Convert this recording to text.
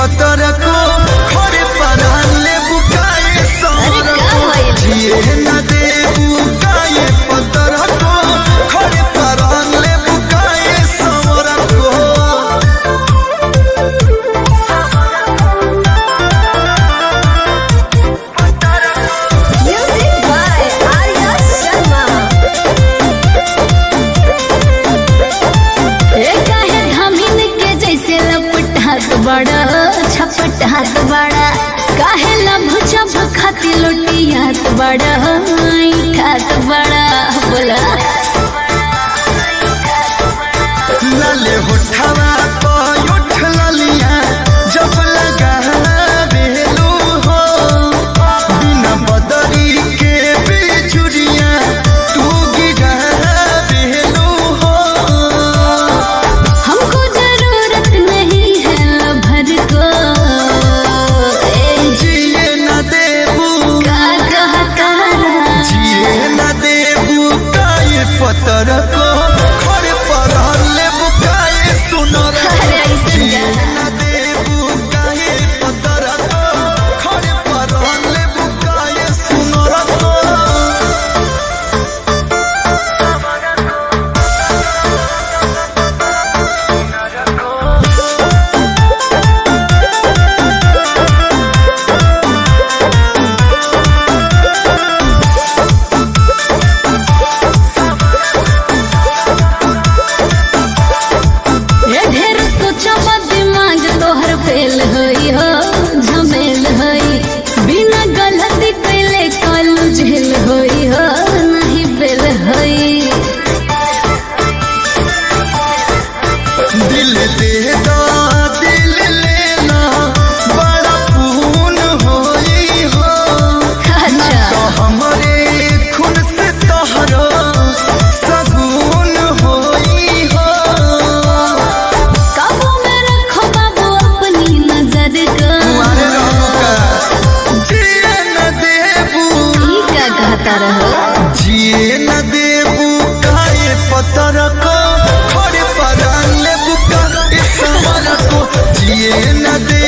पतर को बड़ा हाथ बड़ा। काहे लभ जब खाती हाथ बड़ा हाथ बड़ा। बोला चाहता रहो। जिए न देबू काए पतर को, खड़े पदान लेबू का इस समर को। जिए न दे